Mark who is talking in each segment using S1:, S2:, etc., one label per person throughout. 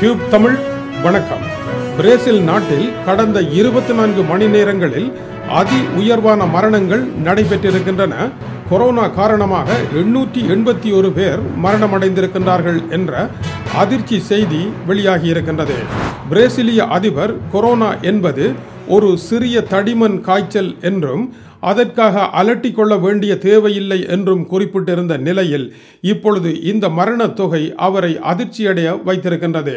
S1: Tube Tamil வணக்கம். Brazil நாட்டில் கடந்த இருபத்தி நான்கு மணி நேரங்களில் அதி உயர்வான மரணங்கள் நடைபெற்றிருக்கின்றன. கொரோனா காரணமாக எண்ணூற்றி எண்பத்தி ஒரு பேர் மரணமடைந்திருக்கின்றார்கள் என்ற அதிர்ச்சி செய்தி வெளியாகியிருக்கின்றது. பிரேசிலிய அதிபர் கொரோனா என்பது ஒரு சிறிய தடிமன் காய்ச்சல் என்றும் அதற்காக அலட்டி கொள்ள வேண்டிய தேவையில்லை என்றும் குறிப்பிட்டிருந்த நிலையில் இப்பொழுது இந்த மரணத் தொகை அவரை அதிர்ச்சியடைய வைத்திருக்கின்றது.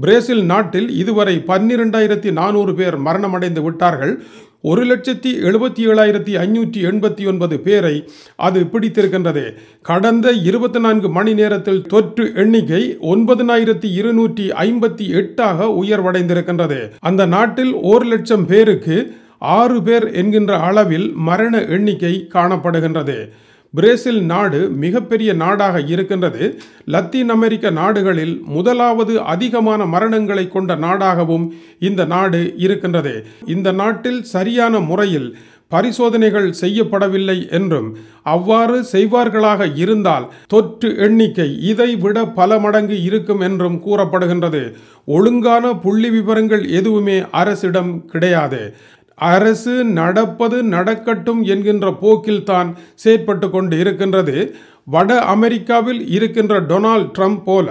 S1: பிரேசில் நாட்டில் இதுவரை பன்னிரெண்டாயிரத்தி நானூறு பேர் மரணமடைந்து விட்டார்கள். ஒரு லட்சத்தி எழுபத்தி ஏழாயிரத்தி ஐநூற்றி எண்பத்தி ஒன்பது பேரை அது பிடித்திருக்கின்றது. கடந்த இருபத்தி நான்கு மணி நேரத்தில் தொற்று எண்ணிக்கை ஒன்பதனாயிரத்தி இருநூற்றி ஐம்பத்தி எட்டாக உயர்வடைந்திருக்கின்றது. அந்த நாட்டில் ஒரு லட்சம் பேருக்கு ஆறு பேர் என்கின்ற அளவில் மரண எண்ணிக்கை காணப்படுகின்றது. பிரேசில் நாடு மிகப்பெரிய நாடாக இருக்கின்றது. லத்தீன் அமெரிக்க நாடுகளில் முதலாவது அதிகமான மரணங்களை கொண்ட நாடாகவும் இந்த நாடு இருக்கின்றது. இந்த நாட்டில் சரியான முறையில் பரிசோதனைகள் செய்யப்படவில்லை என்றும் அவ்வாறு செய்வார்களாக இருந்தால் தொற்று எண்ணிக்கை இதை விட பல மடங்கு இருக்கும் என்றும் கூறப்படுகின்றது. ஒழுங்கான புள்ளி விவரங்கள் எதுவுமே அரசிடம் கிடையாது. அரசு நடப்பது நடக்கட்டும் என்கின்ற போக்கில் தான் செயற்பட்டு கொண்டு இருக்கின்றது வட அமெரிக்காவில் இருக்கின்ற டொனால்ட் ட்ரம்ப் போல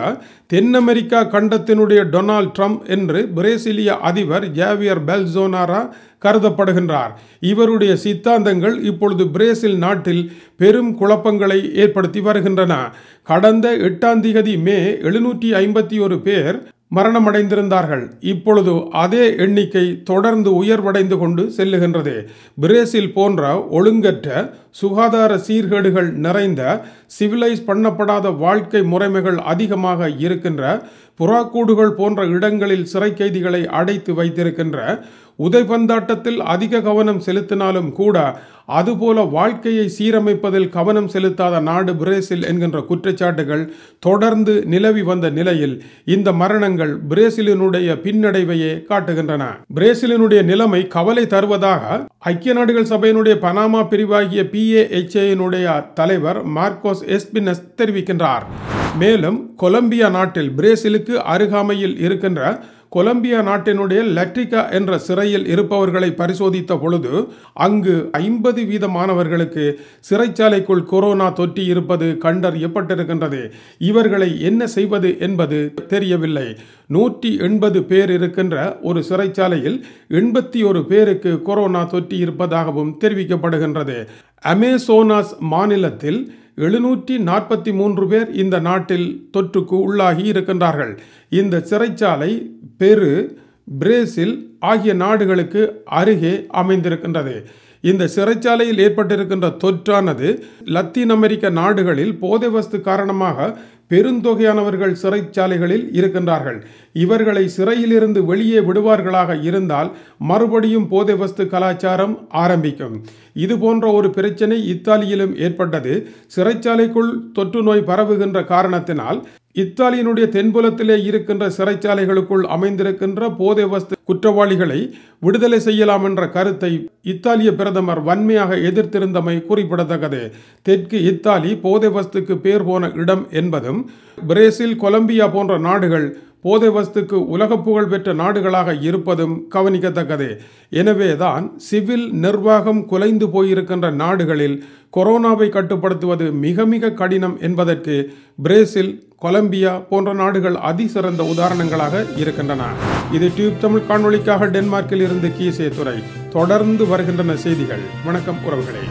S1: தென் அமெரிக்கா கண்டத்தினுடைய டொனால்ட் ட்ரம்ப் என்று பிரேசிலிய அதிபர் ஜேவியர் பெல்சோனாரா கருதப்படுகின்றார். இவருடைய சித்தாந்தங்கள் இப்பொழுது பிரேசில் நாட்டில் பெரும் குழப்பங்களை ஏற்படுத்தி வருகின்றன. கடந்த எட்டாம் திகதி மே எழுநூற்றி ஐம்பத்தி ஒரு பேர் மரணமடைந்திருந்தார்கள். இப்பொழுது அதே எண்ணிக்கை தொடர்ந்து உயர்வடைந்து கொண்டு செல்லுகின்றது. பிரேசில் போன்ற ஒழுங்கற்ற சுகாதார சீர்கேடுகள் நிறைந்த சிவிலைஸ் பண்ணப்படாத வாழ்க்கை முறைமைகள் அதிகமாக இருக்கின்ற புறாக்கூடுகள் போன்ற இடங்களில் சிறை கைதிகளை அடைத்து வைத்திருக்கின்ற உதைபந்தாட்டத்தில் அதிக கவனம் செலுத்தினாலும் கூட அதுபோல வாழ்க்கையை சீரமைப்பதில் கவனம் செலுத்தாத நாடு பிரேசில் என்கின்ற குற்றச்சாட்டுகள் தொடர்ந்து நிலவி வந்த நிலையில் இந்த மரணங்கள் பிரேசிலினுடைய பின்னடைவையே காட்டுகின்றன. பிரேசிலினுடைய நிலைமை கவலை தருவதாக ஐக்கிய நாடுகள் சபையினுடைய பனாமா பிரிவாகிய பிஏஎச்ஏனுடைய தலைவர் மார்க்கோஸ் எஸ்பினஸ் தெரிவிக்கின்றார். மேலும் கொலம்பியா நாட்டில் பிரேசிலுக்கு அருகாமையில் இருக்கின்ற கொலம்பியா நாட்டினுடைய லட்ரிகா என்ற சிறையில் இருப்பவர்களை பரிசோதித்த பொழுது அங்கு ஐம்பது வீத மாணவர்களுக்கு சிறைச்சாலைக்குள் கொரோனா தொற்றி இருப்பது கண்டறியப்பட்டிருக்கின்றது இவர்களை என்ன செய்வது என்பது தெரியவில்லை. நூற்றி எண்பது பேர் இருக்கின்ற ஒரு சிறைச்சாலையில் எண்பத்தி ஒரு பேருக்கு கொரோனா தொற்றி இருப்பதாகவும் தெரிவிக்கப்படுகின்றது. அமேசோனாஸ் மாநிலத்தில் எழுநூற்றி நாற்பத்தி மூன்று பேர் இந்த நாட்டில் தொற்றுக்கு உள்ளாகி இருக்கின்றார்கள். இந்த சிறைச்சாலை பெரு பிரேசில் ஆகிய நாடுகளுக்கு அருகே அமைந்திருக்கின்றது. இந்த சிறைச்சாலையில் ஏற்பட்டிருக்கின்ற தொற்றானது லத்தீன் அமெரிக்க நாடுகளில் போதை வஸ்து காரணமாக பெருந்தொகையானவர்கள் சிறைச்சாலைகளில் இருக்கின்றார்கள். இவர்களை சிறையிலிருந்து வெளியே விடுவார்களாக இருந்தால் மறுபடியும் போதை வஸ்து கலாச்சாரம் ஆரம்பிக்கும். இது போன்ற ஒரு பிரச்சனை இத்தாலியிலும் ஏற்பட்டது. சிறைச்சாலைக்குள் தொற்று நோய் பரவுகின்ற காரணத்தினால் இத்தாலியினுடைய தென்புலத்திலே இருக்கின்ற சிறைச்சாலைகளுக்குள் அமைந்திருக்கின்ற போதை வஸ்து குற்றவாளிகளை விடுதலை செய்யலாம் என்ற கருத்தை இத்தாலிய பிரதமர் வன்மையாக எதிர்த்திருந்தமை குறிப்பிடத்தக்கது. தெற்கு இத்தாலி போதை வஸ்துக்கு பேர் போன இடம் என்பதும் பிரேசில் கொலம்பியா போன்ற நாடுகள் போதை வஸ்துக்கு உலக புகழ் பெற்ற நாடுகளாக இருப்பதும் கவனிக்கத்தக்கது. எனவேதான் சிவில் நிர்வாகம் குலைந்து போயிருக்கின்ற நாடுகளில் கொரோனாவை கட்டுப்படுத்துவது மிக மிக கடினம் என்பதற்கு பிரேசில் கொலம்பியா போன்ற நாடுகள் அதிசிறந்த உதாரணங்களாக இருக்கின்றன. இது டியூப் தமிழ் காணொளிக்காக டென்மார்க்கில் இருந்து கீசே துறை தொடர்ந்து வருகின்றன செய்திகள். வணக்கம் உறவுகளே.